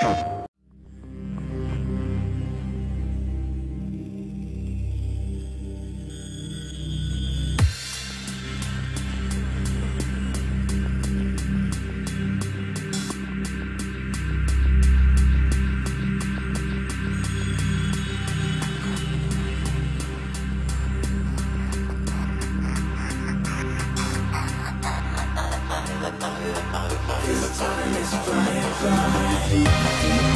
Sure. time is flying by.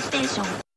ステーション